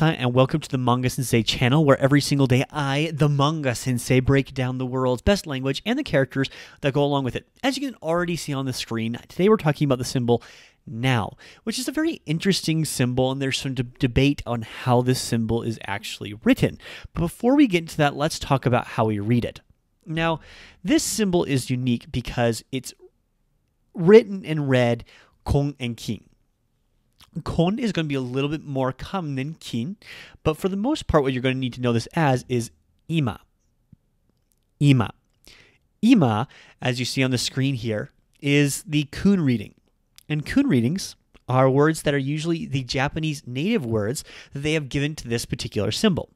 and welcome to the Manga Sensei channel, where every single day I, the Manga Sensei, break down the world's best language and the characters that go along with it. As you can already see on the screen, today we're talking about the symbol now, which is a very interesting symbol, and there's some de- debate on how this symbol is actually written. But before we get into that, let's talk about how we read it. Now, this symbol is unique because it's written and read Kon and Kin. Kon is going to be a little bit more common than kin, but for the most part, what you're going to need to know this as is ima. Ima. Ima, as you see on the screen here, is the kun reading. And kun readings are words that are usually the Japanese native words that they have given to this particular symbol.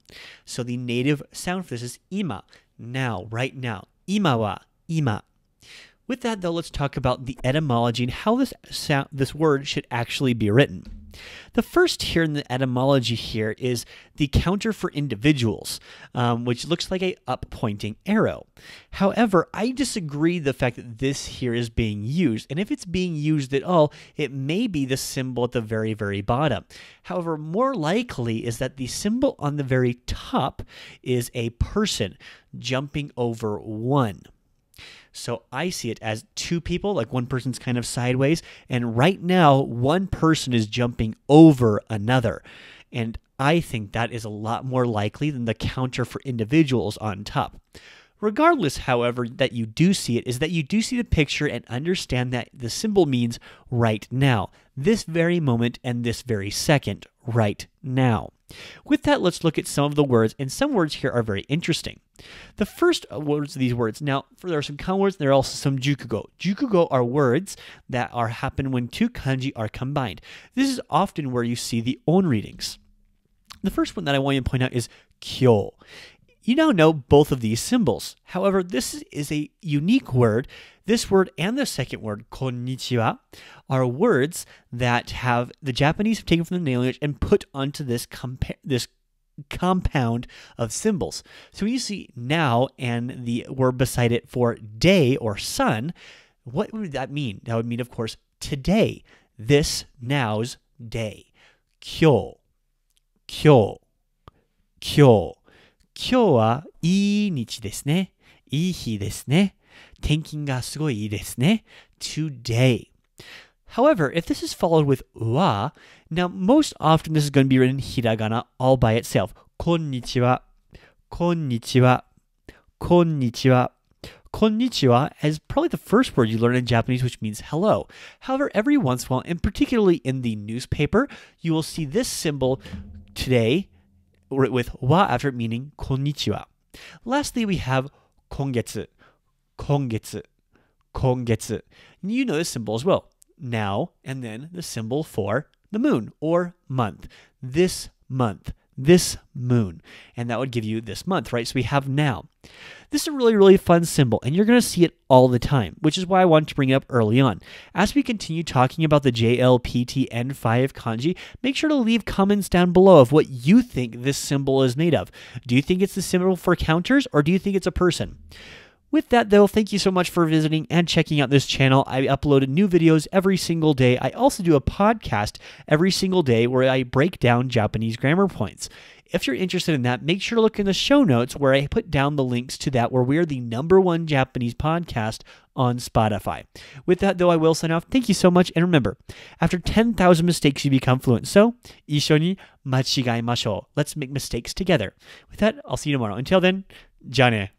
So the native sound for this is ima, now, right now. Ima wa, ima. With that, though, let's talk about the etymology and how this sound, this word should actually be written. The first here in the etymology here is the counter for individuals, um, which looks like a up pointing arrow. However, I disagree the fact that this here is being used, and if it's being used at all, it may be the symbol at the very, very bottom. However, more likely is that the symbol on the very top is a person jumping over one. So I see it as two people, like one person's kind of sideways. And right now, one person is jumping over another. And I think that is a lot more likely than the counter for individuals on top. Regardless, however, that you do see it, is that you do see the picture and understand that the symbol means right now, this very moment and this very second, right now. With that, let's look at some of the words, and some words here are very interesting. The first uh, words of these words, now there are some common words, there are also some jukugo. Jukugo are words that are happen when two kanji are combined. This is often where you see the on readings. The first one that I want you to point out is kyo. You now know both of these symbols. However, this is a unique word. This word and the second word, konnichiwa, are words that have the Japanese have taken from the language and put onto this compa- this compound of symbols. So when you see now and the word beside it for day or sun, what would that mean? That would mean, of course, today. This now's day. Kyo. Kyo. Kyo. 今日はいい日ですね。いい日ですね。天気がすごいいいですね。today. However, if this is followed with wa, now most often this is going to be written hiragana all by itself. Konnichiwa, konnichiwa, konnichiwa. Konnichiwa is probably the first word you learn in Japanese, which means hello. However, every once in a while, and particularly in the newspaper, you will see this symbol today with wa after meaning konnichiwa. Lastly, we have kongetsu, kongetsu, kongetsu. You know this symbol as well. Now and then the symbol for the moon or month. This month, this moon. And that would give you this month, right? So we have now. This is a really, really fun symbol, and you're going to see it all the time, which is why I wanted to bring it up early on. As we continue talking about the JLPTN5 kanji, make sure to leave comments down below of what you think this symbol is made of. Do you think it's the symbol for counters, or do you think it's a person? With that, though, thank you so much for visiting and checking out this channel. I upload new videos every single day. I also do a podcast every single day where I break down Japanese grammar points. If you're interested in that, make sure to look in the show notes where I put down the links to that, where we are the number one Japanese podcast on Spotify. With that, though, I will sign off. Thank you so much. And remember, after 10,000 mistakes, you become fluent. So, 一緒に間違いましょう. Let's make mistakes together. With that, I'll see you tomorrow. Until then, じゃあね。